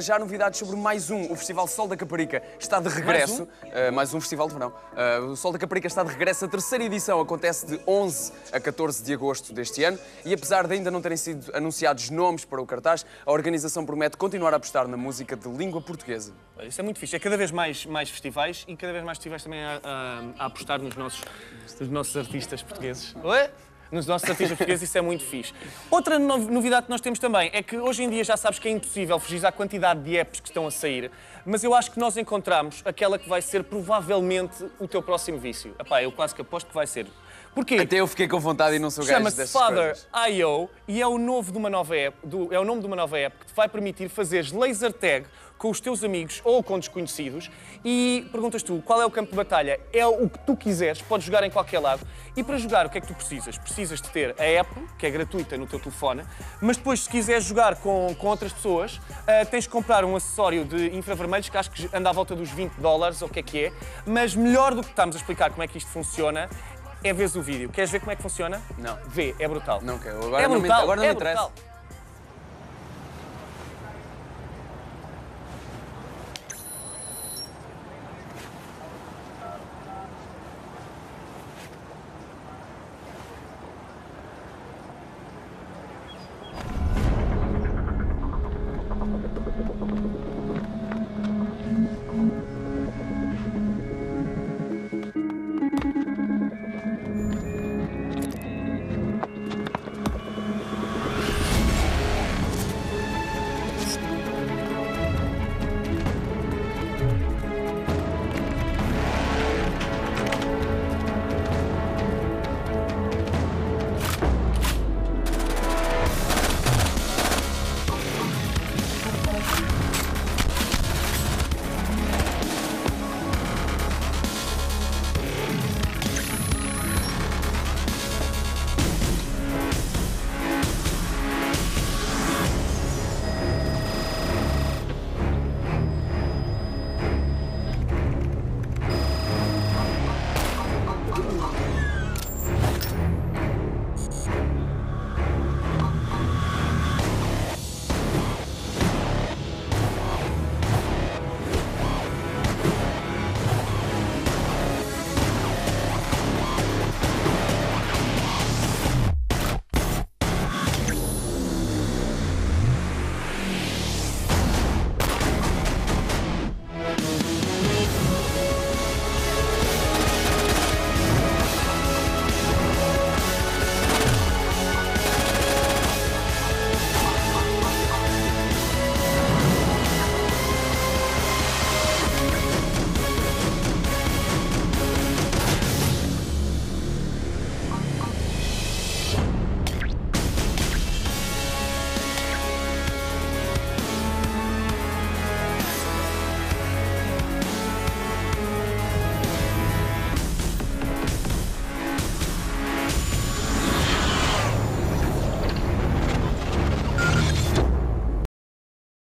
Já há novidades sobre mais um. O Festival Sol da Caparica está de regresso. Mais um, uh, mais um festival de verão. Uh, o Sol da Caparica está de regresso. A terceira edição acontece de 11 a 14 de agosto deste ano. E apesar de ainda não terem sido anunciados nomes para o cartaz, a organização promete continuar a apostar na música de língua portuguesa. Isso é muito fixe. É cada vez mais, mais festivais e cada vez mais festivais também a, a, a apostar nos nossos, nos nossos artistas portugueses. Oi? Nos nossos artistas portugueses, isso é muito fixe. Outra novidade que nós temos também é que hoje em dia já sabes que é impossível fugir à quantidade de apps que estão a sair, mas eu acho que nós encontramos aquela que vai ser provavelmente o teu próximo vício. Epá, eu quase que aposto que vai ser. Porquê? Até eu fiquei com vontade e não sou gajo dessas Father.io e é o, novo de uma nova app, do, é o nome de uma nova app que te vai permitir fazeres laser tag com os teus amigos ou com desconhecidos e perguntas tu qual é o campo de batalha. É o que tu quiseres, podes jogar em qualquer lado. E para jogar, o que é que tu precisas? Precisas de ter a app, que é gratuita no teu telefone, mas depois, se quiseres jogar com, com outras pessoas, uh, tens de comprar um acessório de infravermelhos que acho que anda à volta dos 20 dólares, ou o que é que é. Mas melhor do que estamos a explicar como é que isto funciona, é ver o vídeo. Queres ver como é que funciona? Não. Vê, é brutal. Não quero. Agora é brutal, não me, agora não é me interessa. Brutal.